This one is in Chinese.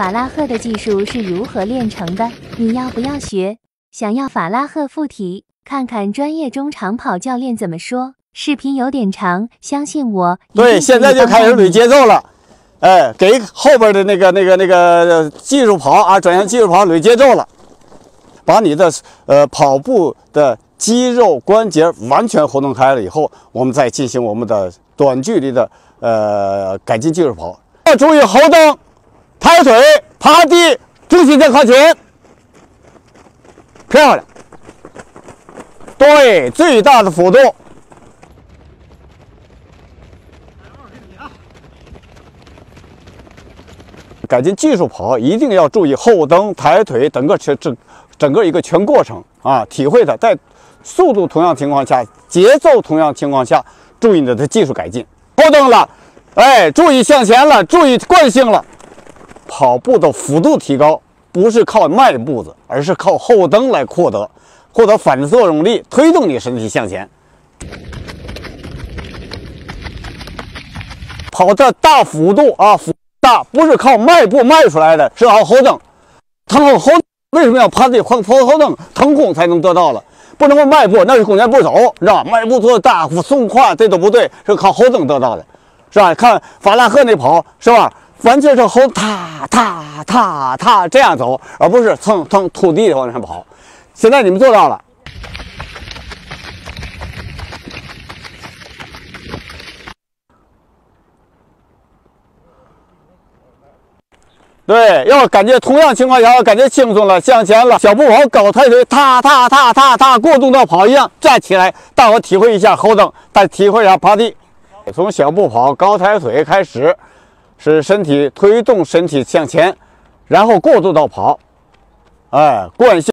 法拉赫的技术是如何练成的？你要不要学？想要法拉赫附体，看看专业中长跑教练怎么说。视频有点长，相信我。对，现在就开始捋节奏了。哎，给后边的那个、那个、那个技术跑啊，转向技术跑捋节奏了，把你的呃跑步的肌肉关节完全活动开了以后，我们再进行我们的短距离的呃改进技术跑。要注意后蹬、抬腿、趴地，重心再靠前，漂亮。对，最大的幅度。改进技术跑一定要注意后蹬、抬腿，整个全整整个一个全过程啊，体会的在速度同样情况下、节奏同样情况下，注意你的技术改进。后蹬了，哎，注意向前了，注意惯性了。跑步的幅度提高不是靠迈步子，而是靠后蹬来获得获得反作用力，推动你身体向前。跑的大幅度啊，幅。大不是靠迈步迈出来的，是靠后蹬。腾空后为什么要趴地后后后蹬？腾空才能得到了，不能够迈步，那是弓箭步走，是吧？迈步做大幅送胯，这都不对，是靠后蹬得到的，是吧？看法拉赫那跑，是吧？完全是后踏踏踏踏这样走，而不是蹭蹭土地往上跑。现在你们做到了。对，要感觉同样情况下要感觉轻松了，向前了，小步跑高抬腿，踏踏踏踏踏，过动到跑一样，站起来，大伙体会一下后蹬，再体会一下趴地。从小步跑高抬腿开始，使身体推动身体向前，然后过渡到跑，哎，惯性。